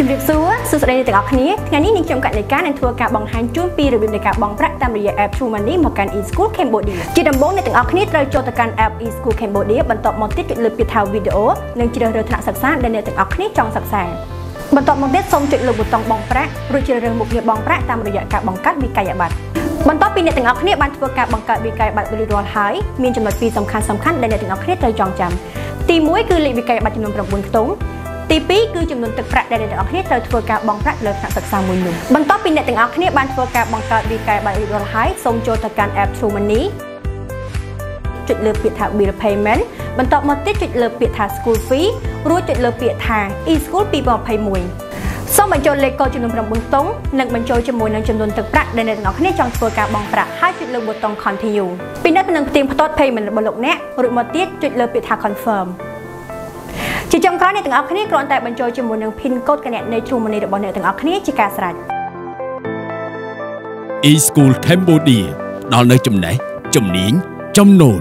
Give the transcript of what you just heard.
ជំរាបសួរសួស្តីអ្នកទាំងអស់គ្នាថ្ងៃនេះនាងខ្ញុំកញ្ញាការនឹងធ្វើការបង្ហាញជូនពីរបៀបនៃការបង់ប្រាក់តាមរយៈ app True Money មកកាន់ eSchool Cambodia ជាដំបូងអ្នកទាំងអស់គ្នាត្រូវចូលទៅកាន់ app eSchool Cambodia បន្ទាប់មកទៀតចុចលើពាក្យថា video និងជ្រើសរើសថ្នាក់សិក្សាដែលអ្នកទាំងអស់គ្នាចង់សិក្សាបន្ទាប់មកទៀតសូមចុចលើប៊ូតុងបង់ប្រាក់រួចជ្រើសរើសមុខងារបង់ប្រាក់តាមរយៈការបង្កើតវិក័យប័ត្របន្ទាប់ពីអ្នកទាំងអស់គ្នាបានធ្វើការបង្កើតវិក័យប័ត្ររួចរាល់ហើយមានចំណុចពីរសំខាន់សំខាន់ដែលអ្នកទាំងអស់គ្នាត្រូវចងចាំទី1គឺលេខវិក័យប័ត្រចំនួន9ខ្ទង់ ទី2គឺចំនួនទឹកប្រាក់ដែលអ្នកទាំងអស់គ្នាត្រូវធ្វើការបង់ប្រាក់លើថ្នាក់សិក្សាមួយនោះបន្ទាប់ពីអ្នកទាំងអស់គ្នាបានធ្វើការបង្កើតវិក័យប័ត្ររួចរាល់ហើយសូមចូលទៅកាន់ app True Money ចុចលើពាក្យថា bill payment បន្ទាប់មកទៀតចុចលើពាក្យថា school fee រួចចុចលើពាក្យថា e-school 2021សូមបញ្ចូលលេខកូដចំនួន9តុងនិងបញ្ចូលជាមួយនឹងចំនួនទឹកប្រាក់ដែលអ្នកទាំងអស់គ្នាចង់ធ្វើការបង់ប្រាក់ហើយចុចលើប៊ូតុង continue ពីនេះនឹងផ្ទៀងផ្ទាត់ payment របស់លោកអ្នករួចមកទៀតចុចលើពាក្យថា confirm ជាចុងក្រោយអ្នកទាំងអស់គ្នាគ្រាន់តែបញ្ចូលជាមួយនឹង PIN code គណនេយ្យ True Money របស់អ្នកទាំងអស់គ្នាជាការស្រេច e-school Cambodia ដល់នៅចំណេះជំនាញចំណូល